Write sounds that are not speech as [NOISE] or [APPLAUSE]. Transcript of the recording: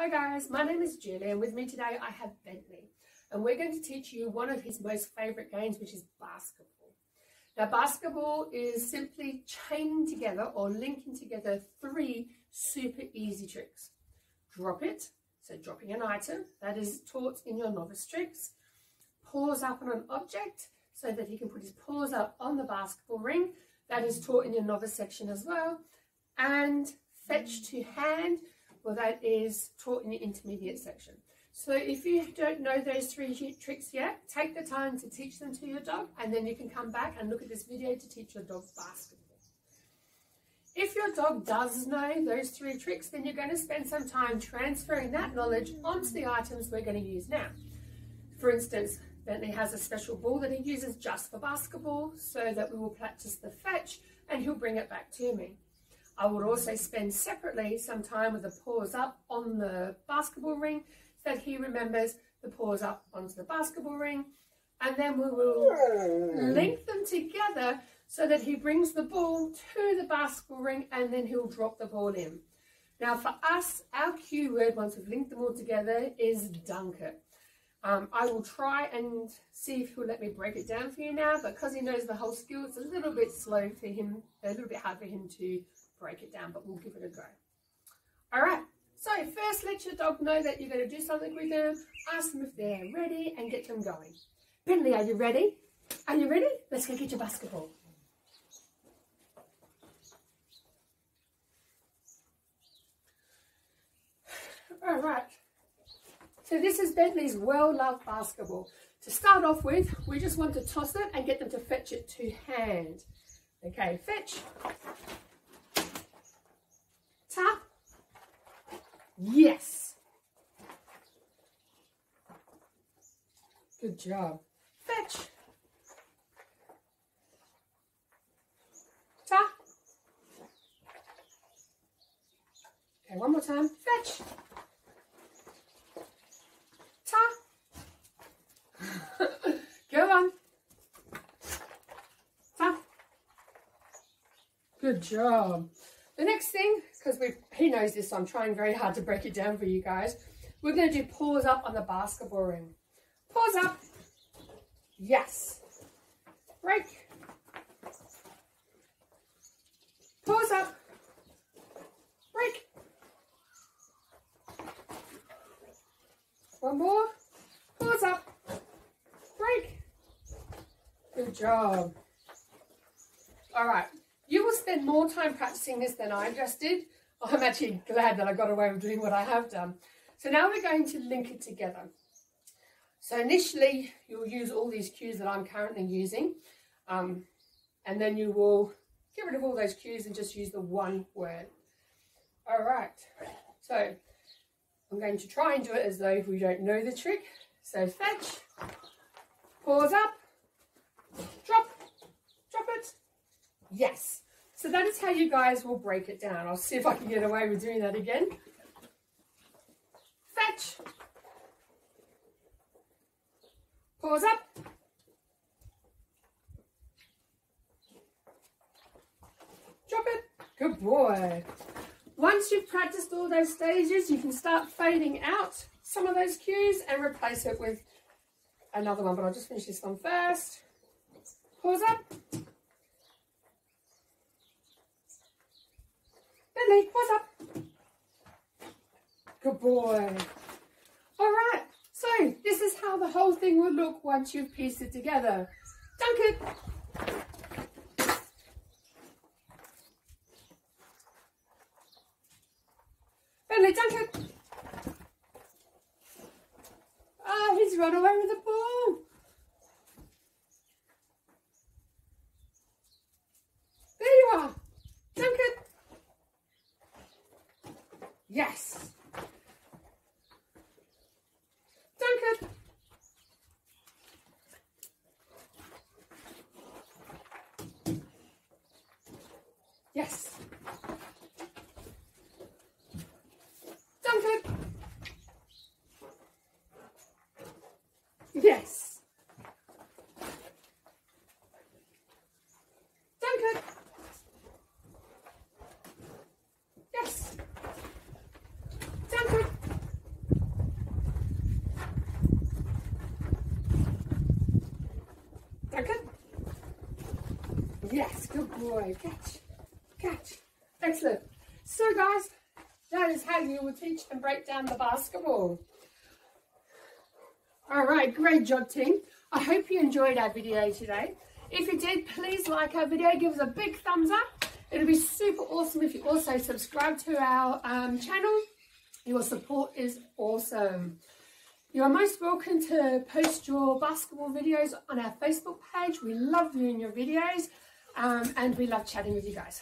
Hi guys, my name is Julie and with me today I have Bentley and we're going to teach you one of his most favourite games which is basketball. Now basketball is simply chaining together or linking together three super easy tricks. Drop it, so dropping an item, that is taught in your novice tricks. Paws up on an object so that he can put his paws up on the basketball ring, that is taught in your novice section as well. And fetch to hand well, that is taught in the intermediate section. So if you don't know those three tricks yet, take the time to teach them to your dog and then you can come back and look at this video to teach your dog basketball. If your dog does know those three tricks, then you're going to spend some time transferring that knowledge onto the items we're going to use now. For instance, Bentley has a special ball that he uses just for basketball so that we will practice the fetch and he'll bring it back to me. I would also spend separately some time with the paws up on the basketball ring so that he remembers the paws up onto the basketball ring. And then we will link them together so that he brings the ball to the basketball ring and then he'll drop the ball in. Now for us, our cue word once we've linked them all together is dunk it. Um, I will try and see if he'll let me break it down for you now, but because he knows the whole skill, it's a little bit slow for him, a little bit hard for him to break it down, but we'll give it a go. All right, so first let your dog know that you're going to do something with them, ask them if they're ready and get them going. Bentley, are you ready? Are you ready? Let's go get your basketball. All right. So this is Bentley's well-loved basketball. To start off with, we just want to toss it and get them to fetch it to hand. Okay, fetch. Yes. Good job. Fetch. Tap. Okay, one more time. Fetch. Ta. [LAUGHS] Go on. Ta. Good job. The next thing, because he knows this, so I'm trying very hard to break it down for you guys. We're going to do paws up on the basketball ring. Paws up. Yes. Break. Paws up. Break. One more. Paws up. Break. Good job. All right. You will spend more time practicing this than I just did. I'm actually glad that I got away with doing what I have done. So now we're going to link it together. So initially, you'll use all these cues that I'm currently using. Um, and then you will get rid of all those cues and just use the one word. All right. So I'm going to try and do it as though we don't know the trick. So fetch, paws up, drop, yes. So that is how you guys will break it down. I'll see if I can get away with doing that again. Fetch, paws up, drop it, good boy. Once you've practiced all those stages, you can start fading out some of those cues and replace it with another one. But I'll just finish this one first. Paws up. Bentley, paws up. Good boy. All right, so this is how the whole thing will look once you've pieced it together. Dunk it. Bentley, dunk it. Ah, he's run away with the ball. There you are. Dunk it. Yes. Yes. Dunk it. Yes. Dunk it. Yes. Dunk it. Duncan. Yes, good boy. Catch catch. Excellent. So guys, that is how you will teach and break down the basketball. All right, great job team. I hope you enjoyed our video today. If you did, please like our video, give us a big thumbs up. It'll be super awesome if you also subscribe to our um, channel. Your support is awesome. You are most welcome to post your basketball videos on our Facebook page. We love viewing your videos um, and we love chatting with you guys.